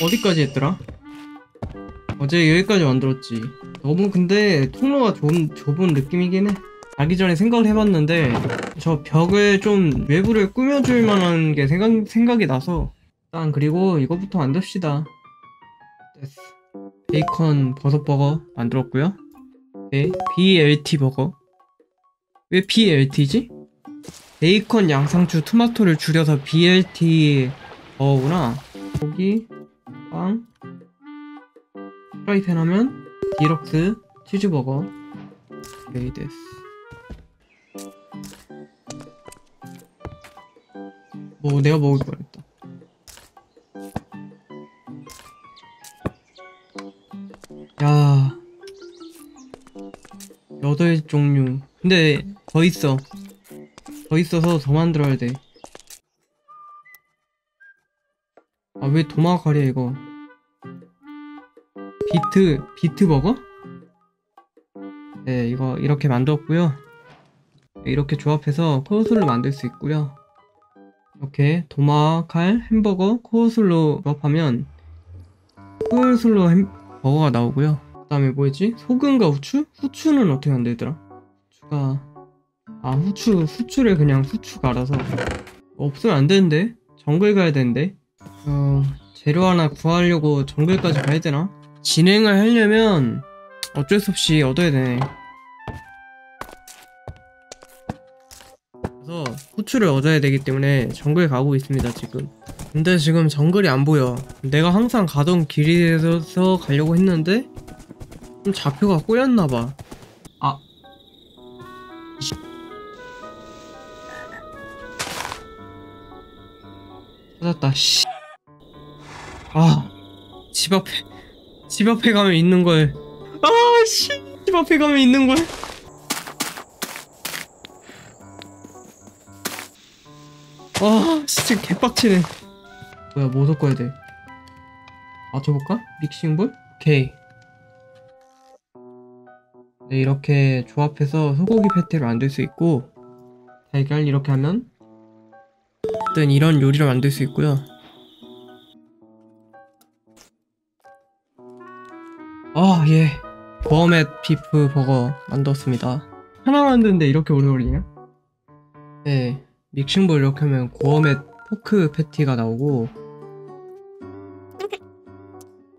어디까지 했더라? 어제 여기까지 만들었지. 너무 근데 통로가 좀 좁은 느낌이긴 해. 가기 전에 생각을 해봤는데 저 벽을 좀 외부를 꾸며줄 만한 게 생각, 생각이 나서 일단 그리고 이거부터 만듭시다. 됐어. 베이컨 버섯 버거 만들었고요. 네, BLT 버거. 왜 BLT지? 베이컨 양상추 토마토를 줄여서 BLT 버거구나. 고기, 빵, 프라이팬 하면 디럭스 치즈버거. 오케이 됐어. 뭐 내가 먹을 거랬다. 야 여덟 종류. 근데 더 있어. 더 있어서 더 만들어야 돼. 아 왜 도마가리야 이거? 비트 비트 버거? 네 이거 이렇게 만들었고요. 이렇게 조합해서 코울슬로 만들 수 있고요. 이렇게 도마, 칼, 햄버거, 코울슬로 조합하면 코울슬로 햄, 버거가 나오고요. 그 다음에 뭐였지? 소금과 후추? 후추는 어떻게 만들더라? 후추가 아 후추 후추를 그냥 후추 갈아서 없으면 안 되는데 정글 가야 되는데 어 재료 하나 구하려고 정글까지 가야 되나? 진행을 하려면 어쩔 수 없이 얻어야 되네. 그래서 후추를 얻어야 되기 때문에 정글 가고 있습니다 지금. 근데 지금 정글이 안 보여. 내가 항상 가던 길에서 가려고 했는데 좀 좌표가 꼬였나봐. 아. 찾았다. 씨. 아. 집 앞에 집 앞에 가면 있는 걸. 아, 씨. 집 앞에 가면 있는 걸. 아, 진짜 개빡치네. 뭐야, 뭐 섞어야 돼? 맞춰볼까? 믹싱볼? 오케이. 네, 이렇게 조합해서 소고기 패티를 만들 수 있고, 달걀 이렇게 하면, 어떤 이런 요리를 만들 수 있고요. 아, 예. 버멧 비프 버거 만들었습니다. 하나 만드는데 이렇게 오래 걸리냐? 네. 믹싱볼 이렇게 하면 고어멧 pork 패티가 나오고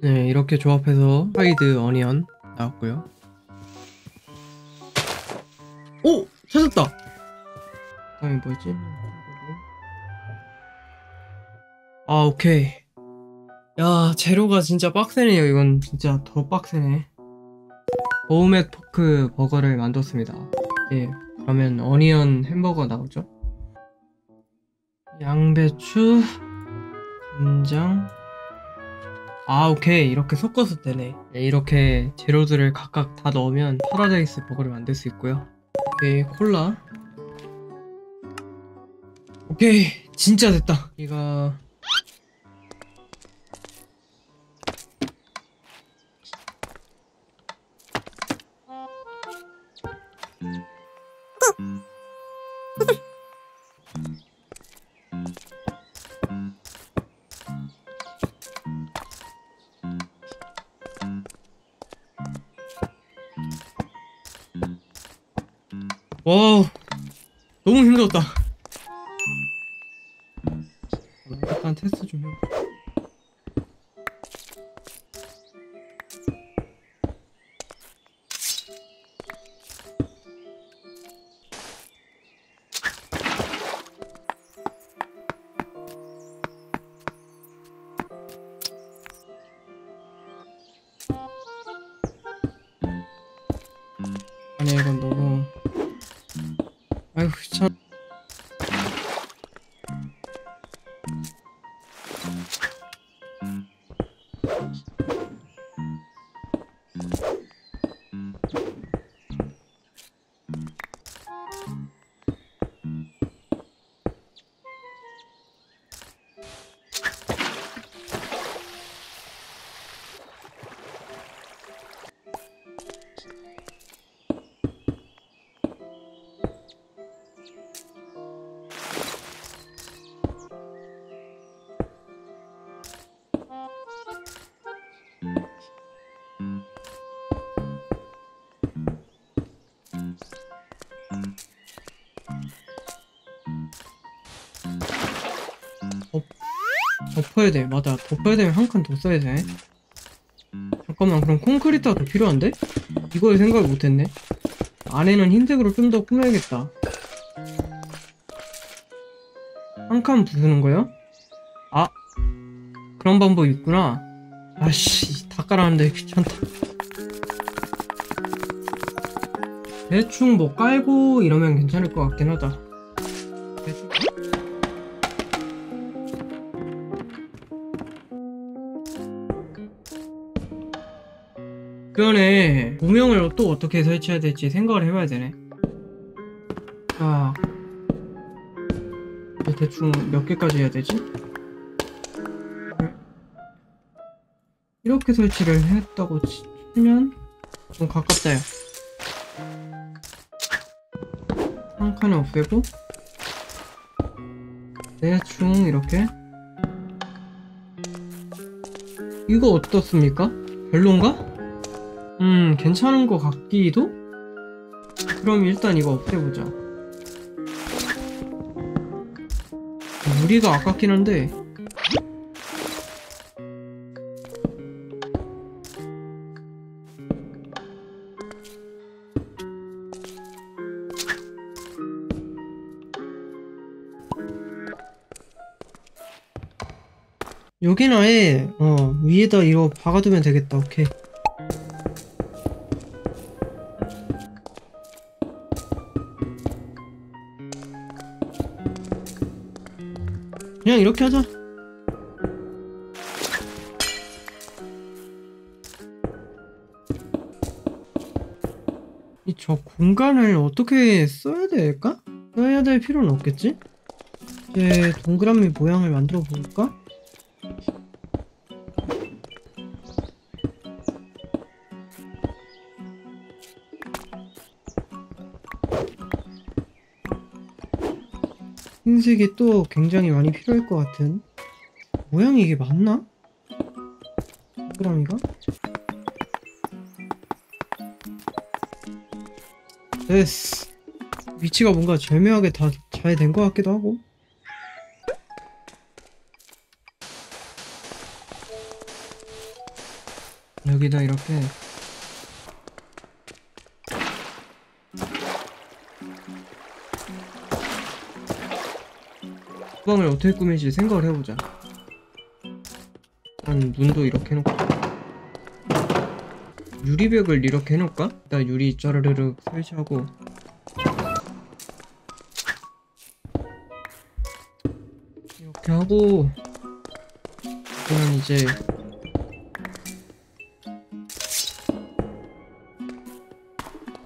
네 이렇게 조합해서 fried onion 나왔고요 오! 찾았다! 다음에 뭐였지? 아 오케이 야 재료가 진짜 빡세네요 이건 진짜 더 빡세네 gourmet pork 버거를 만들었습니다 네 그러면 onion 햄버거 나오죠? 양배추, 간장. 아, 오케이. 이렇게 섞어서 되네. 네, 이렇게 재료들을 각각 다 넣으면 파라다이스 버거를 만들 수 있고요. 오케이, 콜라. 오케이, 진짜 됐다. 이거 와우. 너무 힘들었다. 약간 테스트 좀 해볼게 덮어야 돼. 맞아. 덮어야 되면 한 칸 더 써야 돼. 잠깐만. 그럼 콘크리트가 더 필요한데? 이걸 생각을 못했네. 안에는 흰색으로 좀 더 꾸며야겠다. 한 칸 부수는 거요? 아. 그런 방법이 있구나. 아씨. 다 깔았는데 귀찮다. 대충 뭐 깔고 이러면 괜찮을 것 같긴 하다 그 전에 조명을 또 어떻게 설치해야 될지 생각을 해봐야 되네 자 대충 몇 개까지 해야 되지? 이렇게 설치를 했다고 치면 좀 가깝다 요 한 칸에 없애고 대충 이렇게 이거 어떻습니까? 별론가? 음 괜찮은 것 같기도? 그럼 일단 이거 없애보자. 무리가 아깝긴 한데. 여긴 아예 어 위에다 이거 박아두면 되겠다. 오케이 그냥 이렇게 하자 이 저 공간을 어떻게 써야 될까? 써야 될 필요는 없겠지? 이제 동그라미 모양을 만들어 볼까? 흰색이 또 굉장히 많이 필요할 것 같은 모양이 이게 맞나? 동그라미가? 됐어 위치가 뭔가 절묘하게 다 잘 된 것 같기도 하고 여기다 이렇게 주방을 어떻게 꾸밀지 생각을 해보자. 한 문도 이렇게 해놓고. 유리벽을 이렇게 해놓을까? 일단 유리 짜르르륵 설치하고. 이렇게 하고. 그냥 이제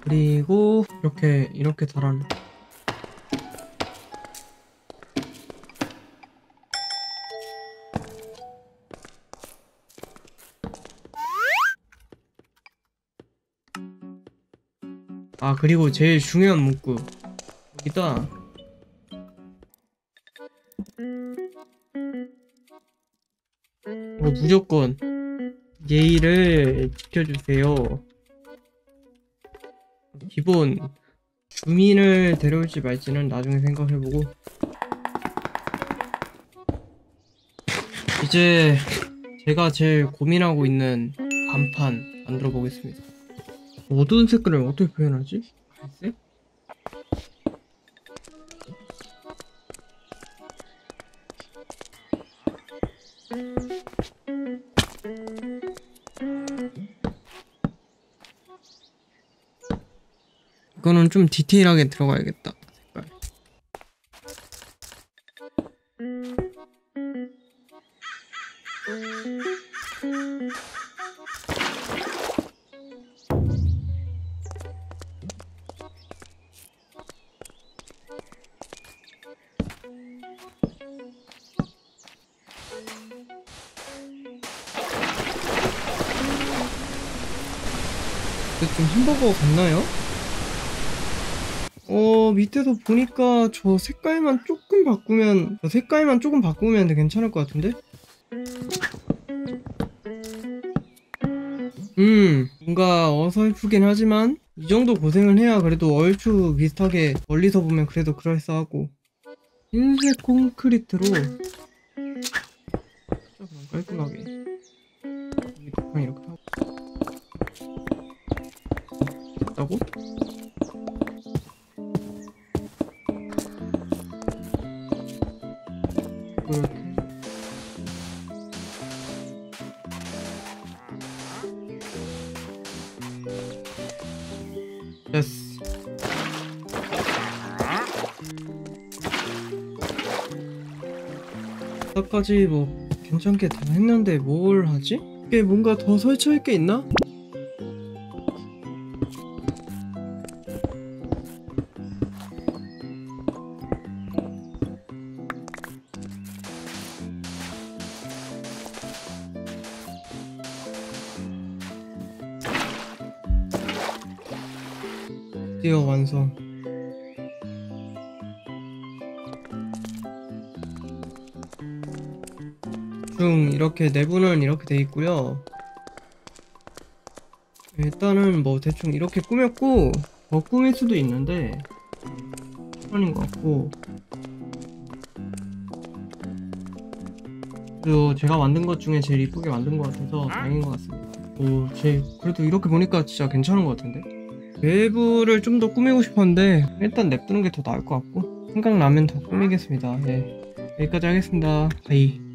그리고 이렇게 이렇게 달아놓 그리고 제일 중요한 문구. 여기다. 어, 무조건 예의를 지켜주세요. 기본 주민을 데려올지 말지는 나중에 생각해보고. 이제 제가 제일 고민하고 있는 간판 만들어 보겠습니다 어두운 색깔을 어떻게 표현하지? 갈색? 이거는 좀 디테일하게 들어가야겠다 색깔 근데 좀 햄버거 같나요? 어 밑에서 보니까 저 색깔만 조금 바꾸면 저 색깔만 조금 바꾸면 괜찮을 것 같은데? 음 뭔가 어설프긴 하지만 이 정도 고생을 해야 그래도 얼추 비슷하게 멀리서 보면 그래도 그럴싸하고 흰색 콘크리트로 깔끔하게 여기 뒷판 이렇게 하고 됐어 아까까지 뭐 괜찮게 다 했는데 뭘 하지? 이게 뭔가 더 설치할 게 있나? 드디어 완성 중 이렇게 내부는 이렇게 돼 있고요. 일단은 뭐 대충 이렇게 꾸몄고 더 꾸밀 수도 있는데 편인 것 같고 그리고 제가 만든 것 중에 제일 이쁘게 만든 것 같아서 다행인 것 같습니다. 오, 제 그래도 이렇게 보니까 진짜 괜찮은 것 같은데 외부를 좀 더 꾸미고 싶었는데 일단 냅두는 게 더 나을 것 같고 생각나면 더 꾸미겠습니다. 네 여기까지 하겠습니다. 바이.